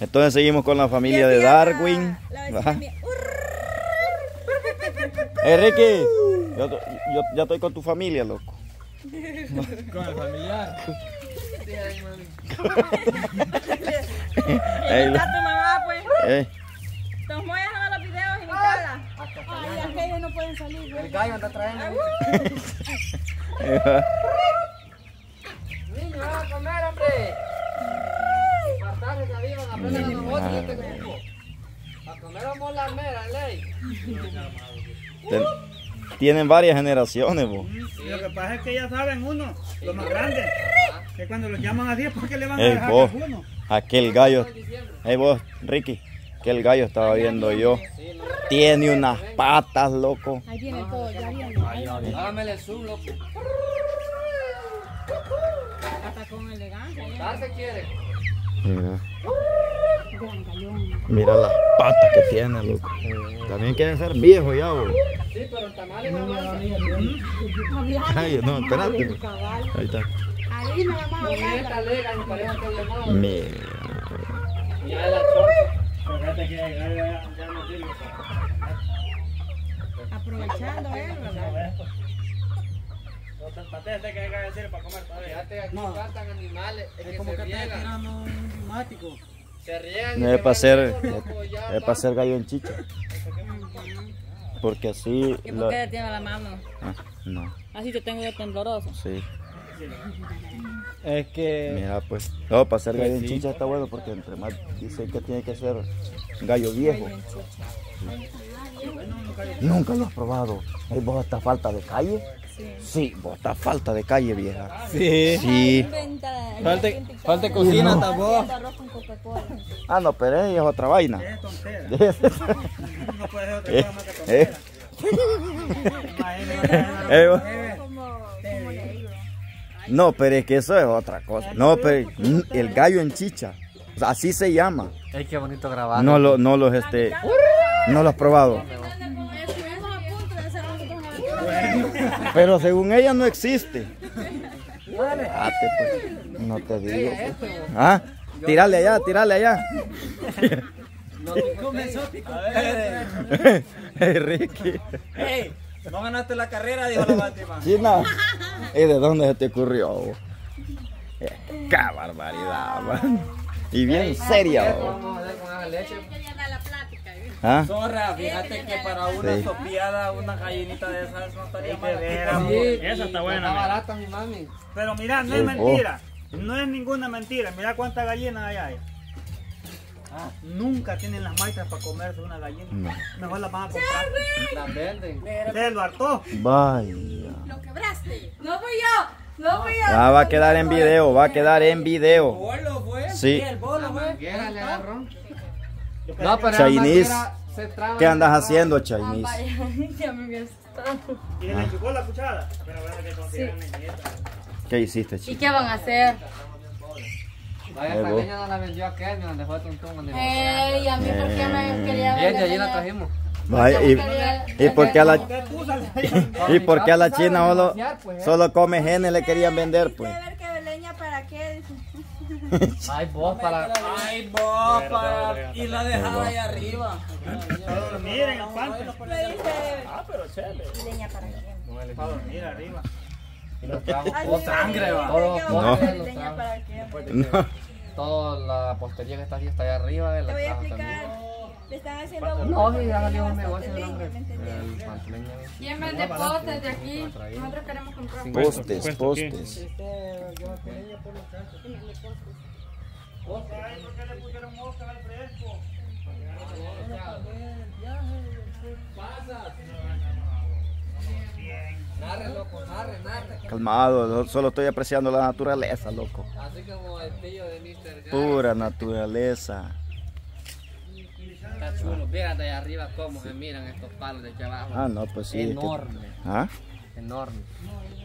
Entonces seguimos con la familia de Darwin. ¿va? Eh, Ricky, yo, yo ya estoy con tu familia, loco. Con el familiar. Ey, Está tu mamá, pues. eh, Nos voy a grabar los videos y invitarla. Ay, aquellos no pueden salir. El gallo anda trayendo. va. Niño, a comer, hombre. Apartarse de ahí, van a aprender a nosotros este grupo. A comer vamos la mera, ley. Ten- tienen varias generaciones, vos. Lo que pasa es que ya saben uno, los más grandes, que cuando los llaman así es porque le van a dejar vos, a uno. aquel gallo. Hey, vos, Ricky, aquel gallo estaba viendo yo. Tiene unas patas, loco. Ahí viene todo, ya viene. Hágamele el zoom, loco. Hasta con elegancia. quiere. Mira, mira las patas que tiene, loco. También quiere ser viejo ya, vos. Sí, pero el tamal es más Ay, no, espérate. Ahí está. Mira. Ya es la. Fíjate que ya no sirve. Aprovechando, ¿eh? ¿Verdad? Patete que hay que decir para comer todavía. Fíjate que aquí No. animales, es Es que como se que te riegan. tiran un mático. Se riegan. y No es para ya es para va. ser gallo en chicha. Porque así. ¿Y por qué tiene la mano? Ah, no, Así te tengo yo tembloroso. sí. Es que Mira, pues. No, para ser gallo en chicha está bueno porque entre más dicen que tiene que ser gallo viejo. Nunca lo has probado. Ay, vos hasta falta de calle. Sí, vos hasta falta de calle, vieja. Sí. Sí. Falta, falta cocina No. Ah, no, pero ella es otra vaina. Es tontera. Eh, No puede ser otra eh, cosa más que tontera. Eh. No, pero es que eso es otra cosa. No, pero el gallo en chicha. Así se llama. Ay, qué bonito grabar. No, lo, no los este. No lo has probado. Estuvimos a punto de hacer nosotros Pero según ella no existe. Ah, te- pues, no te digo. pues. Ah, tirale allá, tirale allá. Hey, Ricky. No ganaste la carrera, dijo la Fátima. China. ¿Y de dónde se te ocurrió? Eh, ¡Qué barbaridad, man! Y bien seria. ¿Ah? Zorra, fíjate que para una Sí. sopiada, una gallinita de esas no estaría mal. Sí, Esa está buena. Está barata, mi mami. Pero mira, no Sí, es mentira. No es ninguna mentira. Mira cuántas gallinas hay ahí. Ah, nunca tienen las maitas para comerse una gallina. No. Mejor las van a comprar. Las venden. Se lo hartó. Vaya. Lo quebraste. No fui yo. No fui yo. Ah, va a quedar en video, va a quedar en video. bolo fue. Sí. el bolo fue. No, pero Chinese. la manguera se traba. ¿Qué andas haciendo, Chinese? Ya me había estado. Y le chupó la cuchara. Pero bueno, que consideran nieta. ¿Qué hiciste, ¿Y chico? qué van a hacer? Vaya, Eh, vos. leña no la vendió a Kenny, donde fue Tuntún. donde no. Eh, y a mí, ¿por qué me quería Bien, de vender? allí la trajimos. Vaya, y, ¿Y por qué a la, ¿Qué tú sales? y por qué a la china solo, pues, eh. solo come genes le querían vender, pues? ver qué leña para qué. Ay, vos para. Ay, vos, para... Y la dejaba ahí arriba. Para dormir en el pan. Ah, pero chévere. Leña para qué. Para dormir arriba. Y los trajo Ay, todo sangre, va. Todo. Toda la postería que está aquí está allá arriba. Te La voy a explicar. Le están haciendo un No, sí, ya salió un negocio. ¿Quién vende postes de aquí? Nosotros queremos comprar Postes, postes. Narre, loco, narre, narre. Calmado, no- solo estoy apreciando la naturaleza, loco. Así como el tío de Mr. Pura naturaleza. Está chulo. Fíjate allá arriba cómo se miran estos palos de aquí abajo. Ah, no, pues sí. es que- Enorme, ¿Ah? enorme.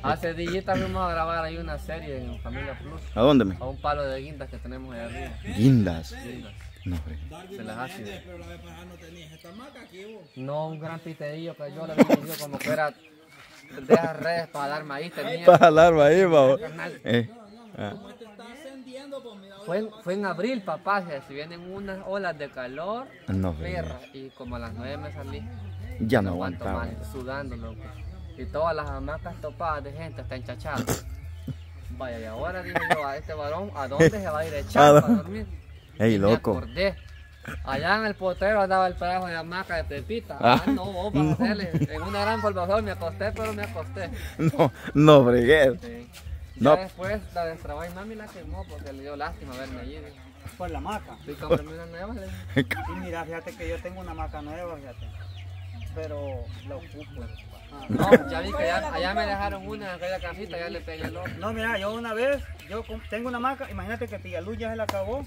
Hace días fuimos a grabar ahí una serie en Familia Plus. ¿A dónde me? A un palo de guindas que tenemos allá arriba. Guindas. Guindas. No. Se las hace. No, un gran piterillo que yo le había metido como que era de esas redes para dar maíz tenía. Para alarma ahí, vamos. Eh. ah. Fue en, fue en abril, papá, se vienen unas olas de calor, No, perra, y como a las 9 me salí. Ya no aguantaba. sudando, loco. Y todas las hamacas topadas de gente, hasta enchachadas. Vaya, y ahora dije yo a este varón, ¿a dónde se va a ir a ¿A echar para dormir? Ey, Y Me loco. acordé. Allá en el potero andaba el pedazo de hamaca de Pepita. Ah. Ah, no, vos hacerle. En una gran polvazón me acosté, pero me acosté. No, no fregué. Sí. No. Ya después la destrabó y mami la quemó porque le dio lástima verme allí. Por la maca. Fui a comprarme una nueva. le. Y mira, fíjate que yo tengo una maca nueva, fíjate. Pero la ocupo. Ah. No, ya vi que allá, allá me dejaron una en aquella casita, ya le pegué el otro. No, mira, yo una vez, yo tengo una maca, imagínate que tía Luz ya se la acabó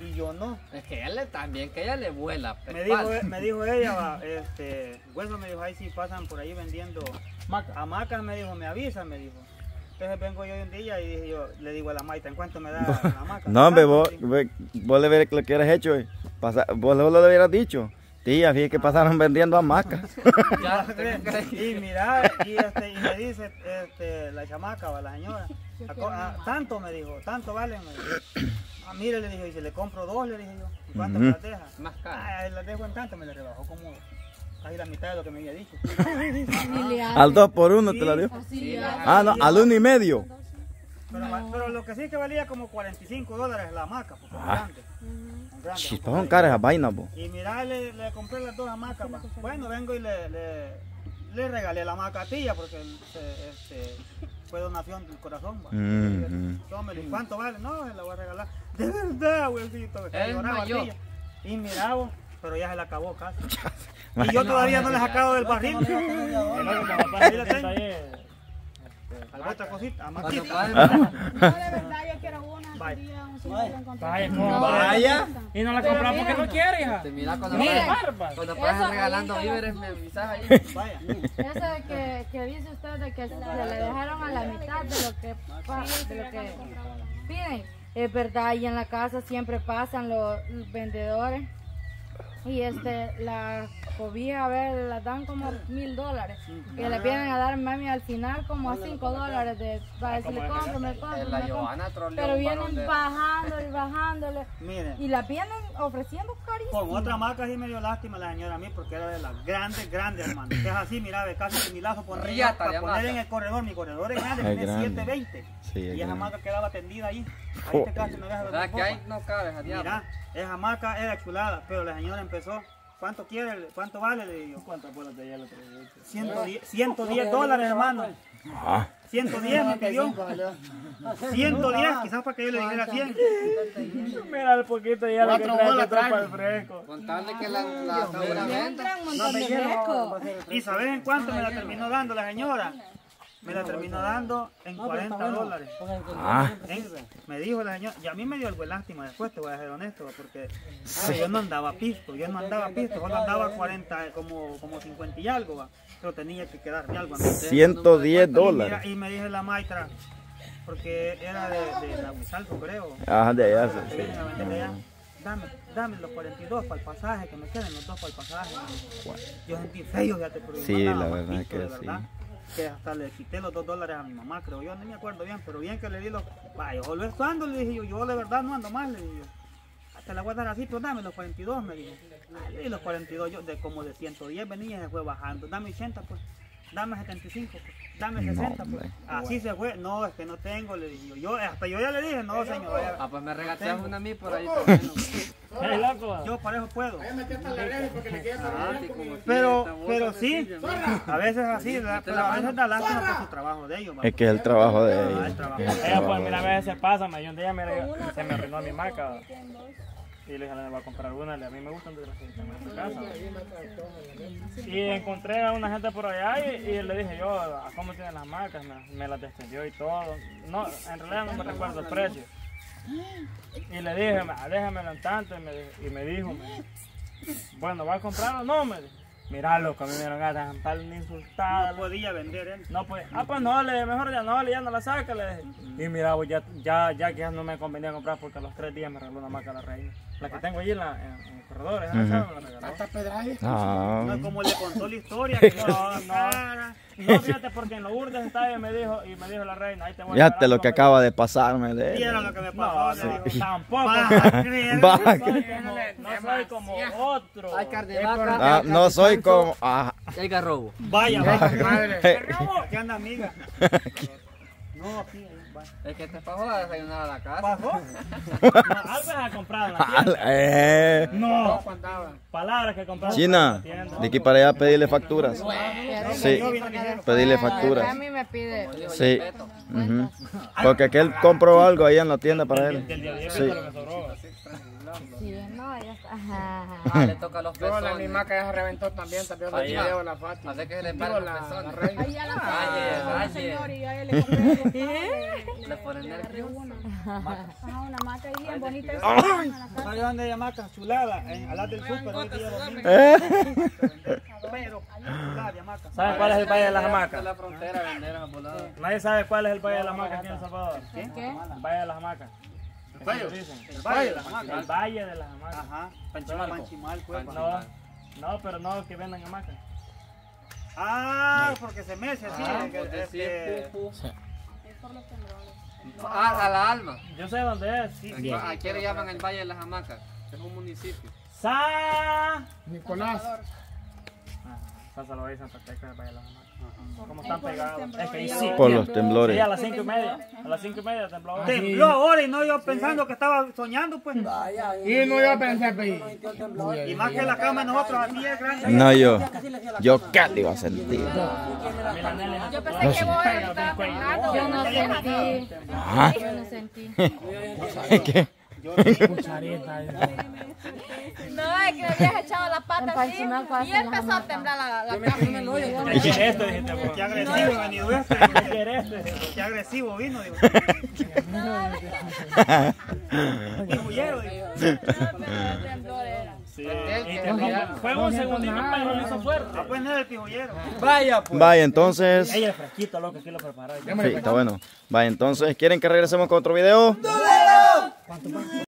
y yo no. Es que ella le también, que ella le vuela. Me dijo, espalda. me dijo ella, va, este, Hueso me dijo, ahí si pasan por ahí vendiendo hamacas, me dijo, me avisa, me dijo. Entonces vengo yo un día y dije yo, le digo a la maita, ¿en cuánto me da la hamaca? No, hombre, Ah, vos, vos le hubieras- lo que hubieras hecho, eh, pasa- vos lo, lo hubieras dicho. Tía, fíjate que pasaron vendiendo hamacas. Y mira, y, este, y me dice este, la chamaca, va, la señora, "Aco- ah, tanto me dijo, tanto vale, me dijo. Ah, mire, le dije, y si le compro dos, le dije yo, ¿y cuánto me Ujú. las deja? Más caro. Ah, las dejo en tanto, me le rebajó como casi la mitad de lo que me había dicho. Al dos por uno te la dio. Ah, no, al uno y medio. Pero, pero lo que sí que valía como 45 dólares la hamaca, porque Ah. grande. grande. Chispas son caras esas vainas, po. Y mira, le, le compré las dos hamacas. Bueno, vengo y le, le, le regalé la hamaca a tía porque este, fue donación del corazón. va. Ujú. Tómele, ¿y cuánto vale? No, se la voy a regalar. De verdad, güeycito. que Es lloraba mayor. tía. Y vos, pero ya se la acabó casi. Y yo todavía no le he sacado del barril. Otra cosita, paguen- No, de verdad, yo quiero una. Vaya. Vaya. Y no la compras porque no quiere, hija. Te mira cuando Eso, regalando víveres, me avisas ahí. Vaya. Eso de que, que dice usted de que se le dejaron a la mitad de lo que, pa- de lo que piden. Es verdad, y en la casa siempre pasan los vendedores. Y este, la cobija, a ver, la dan como mil dólares. Y le vienen a dar mami al final como a cinco dólares de, para decirle, compro, me compro, De me compro. Pero vienen de- bajando y bajándole. Miren. Y la vienen ofreciendo carísimo. Con otra marca sí me dio lástima la señora a mí porque era de las grandes, grandes, hermano. Que es así, mira, de casi que mi lazo por Riata para de poner en el corredor. Mi corredor es grande, tiene grande. 720. Sí, es y esa hamaca quedaba tendida ahí. Ahí te casi me deja ver ¿Verdad mi que ahí no diablo? Mira, esa hamaca era chulada, pero la señora empezó. ¿Cuánto quiere? ¿Cuánto vale? Le digo. ¿Cuántas bolas de hielo traes? 110, 110 dólares, hermano. Ah, 110 me pidió. 110, quizás para que yo le dijera 100. Mira el poquito de hielo que trae para el fresco. Contarle que la, la montón de fresco. ¿Y sabes en cuánto me la terminó dando la señora? Me la terminó dando en 40 dólares. ah. Me dijo la señora, y a mí me dio algo de lástima después, te voy a ser honesto, porque yo no andaba pisto, yo no andaba pisto, solo andaba 40, como, como 50 y algo, va. pero tenía que quedarme algo a mí. 110 Y, mira, dólares. y me dice la maestra, porque era de, de la Huizalco, creo, Ah, de allá. sí, sí. allá. Dame, dame los 42 para el pasaje, que me queden los dos para el pasaje. Yo sentí feo, pero yo Sí, la verdad pisto, que sí. Que hasta le quité los dos dólares a mi mamá, creo yo, no me acuerdo bien, pero bien que le di los... Vaya, volver ando, le dije yo, yo de verdad no ando más, le dije yo. Te la voy a dar así, pero dame los 42, me dijo. Di los 42, yo de como de 110 venía y se fue bajando. Dame 80, pues. Dame 75, pues. Dame No, 60, pues. Así se fue. No, es que no tengo, le dije yo. yo. Hasta yo ya le dije, no, señor. Ah, pues me regateas una a mí por ahí también. Yo para eso puedo. Ah, Pero, pero bolsas sí, a veces así, pero a veces da lástima por su trabajo de ellos. Es que es el trabajo de Ah, el ellos. trabajo. Es el Ella, trabajo pues, mira, a veces pasa, me un día mira, se me arruinó mi marca. Y le dije, le voy a comprar una, a mí me gustan de las que están en su casa. Y encontré a una gente por allá y, y le dije yo, "¿A ¿cómo tienen las marcas? Me, me las descendió y todo. No, en realidad no me recuerdo el precio. Y le dije, "Ma, déjamelo en tanto y me, di- y me dijo, me- bueno, ¿va a comprarlo? No, me dijo. Mira, loco, a mí me dieron ganas de una insultada. No podía vender él. No, pues, ah, pues no, le dije, mejor ya no, le ya no la saca, le dije. Y mira, pues ya, ya, ya que ya no me convenía comprar porque a los tres días me regaló una maca la reina. La que tengo allí en, la, en, el corredor, esa chava me la regaló. Ah. No, como le contó la historia. Que no, No, no. Fíjate, porque en los urdes estaba y me dijo, y me dijo la reina, ahí te voy a Fíjate lo que acaba de pasarme de lo que me No, pasó. no, tampoco. No soy como, no soy como otro. Hay carne de vaca. Ah, no soy como. Ah, Hay garrobo. Vaya, vaya. eh, Aquí anda amiga. No, aquí, ahí. Es que te pasó a desayunar a la casa. ¿Pasó? No, algo ha comprado en la eh. No, palabras que compraron China, de aquí para allá pedirle facturas. Sí, pedirle A facturas. mí me pide. Sí. ujú. Porque aquel compró algo ahí en la tienda para él. Del día 10 Sí. Sí, no, ya está. Ajá. Ah, le toca los No, la pezones. misma que ya se reventó también, también va. video de la Fati. Hace que se le la, los la pezones. reina. Ahí a la Valle, señor valle. y a él le un Le ponen nervios. Ajá, una maca ahí bien bonita. ¿Sabe dónde hay hamaca? Chulada, en, al lado del. Eh. Pero. ¿Saben cuál es el Valle de las Hamacas? la frontera a vender a volar. Nadie sabe cuál es el Valle de las Hamacas aquí en El Salvador. ¿Qué? El Valle de las Hamacas. El valle de las El hamacas. Valle de las Hamacas. Ajá, Panchimalco. Panchimalco. pues. No, no, pero no que vendan hamacas. Ah, porque se mece así. Ah, es que- porque es sí pupu. Ah, a la alma. Yo sé dónde es. Sí, sí. Aquí le llaman el Valle de las Hamacas. Es un municipio. Sa. Nicolás. Ajá, San Salvador y Santa Tecla del Valle de las Hamacas. Como están pegados. Es que sí. Por los Sí, temblores. a las cinco y media. A las cinco y media tembló. Tembló ahora y no yo pensando que estaba soñando, pues. Y no iba a pensar, pues. Y más que la cama de nosotros así es grande. No yo. Yo qué le iba a sentir. Yo pensé que vos estabas pensando. Yo no sentí. Yo no sentí. ¿Qué? No, es que habías echado la pata así y empezó a temblar la, la cama. ¿Y qué es esto? Dijiste vos. Qué agresivo venido este. ¿Qué eres este? Qué agresivo vino, digo. Y huyero, digo. Temblor era. Sí. Y tembló. Fue un segundito, pero lo hizo fuerte. Ah, pues no era el pijollero. Vaya, pues. Vaya, entonces. Ella es fresquito, loco, aquí lo preparó. Sí, está bueno. Vaya, entonces, ¿quieren que regresemos con otro video? 管他妈！